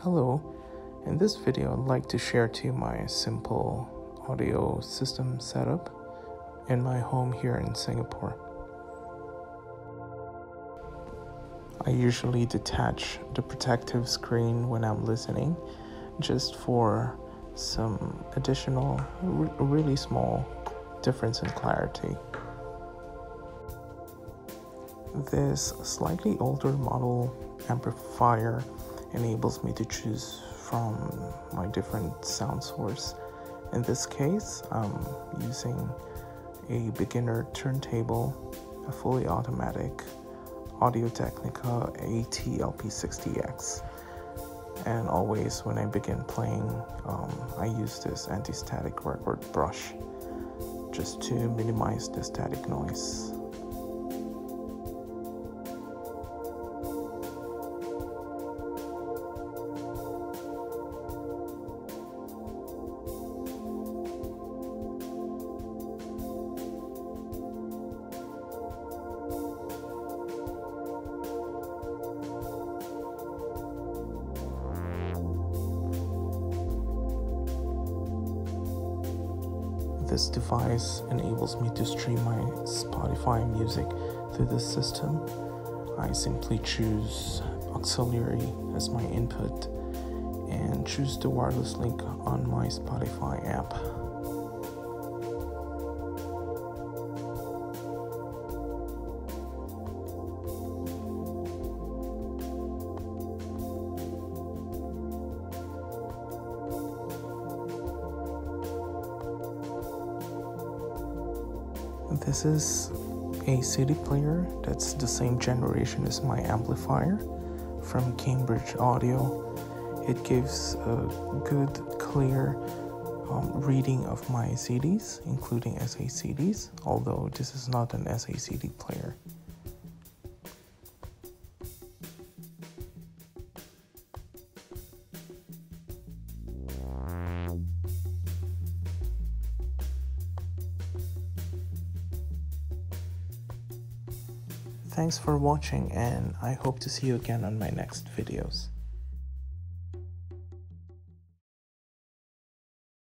Hello, in this video I'd like to share to you my simple audio system setup in my home here in Singapore. I usually detach the protective screen when I'm listening just for some additional really small difference in clarity. This slightly older model amplifier enables me to choose from my different sound source. In this case, I'm using a beginner turntable, a fully automatic Audio Technica AT-LP60X. And always when I begin playing, um, I use this anti-static record brush just to minimize the static noise. This device enables me to stream my Spotify music through this system. I simply choose auxiliary as my input and choose the wireless link on my Spotify app. This is a CD player that's the same generation as my amplifier from Cambridge Audio. It gives a good, clear um, reading of my CDs, including SACDs, although this is not an SACD player. Thanks for watching and I hope to see you again on my next videos.